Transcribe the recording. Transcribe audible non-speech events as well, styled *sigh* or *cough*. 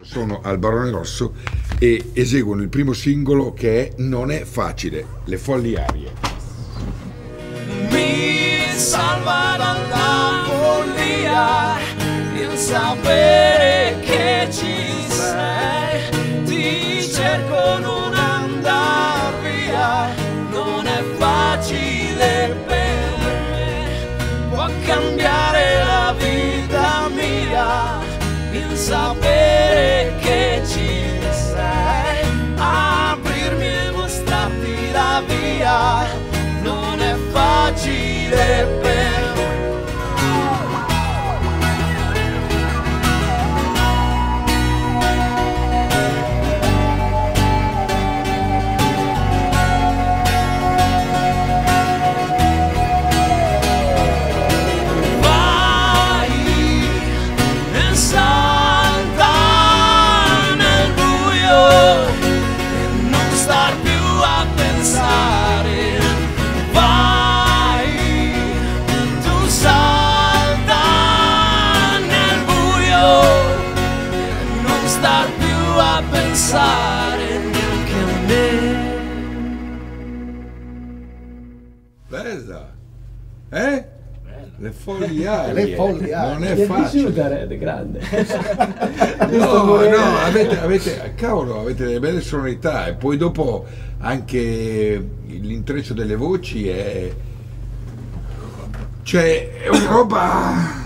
Sono al Barone Rosso e eseguono il primo singolo che è Non è facile, le folli arie. Mi salva dalla follia il sapere che ci sei. Ti cerco non andar via, non è facile per me. Può cambiare la vita mia il sapere facile star più a pensare neanche a me. Bella! Eh? Le folli arie. Le folli arie. Non è è facile. Red, grande. *laughs* No, no, avete, avete, cavolo, avete delle belle sonorità e poi dopo anche l'intreccio delle voci è... Cioè, è una roba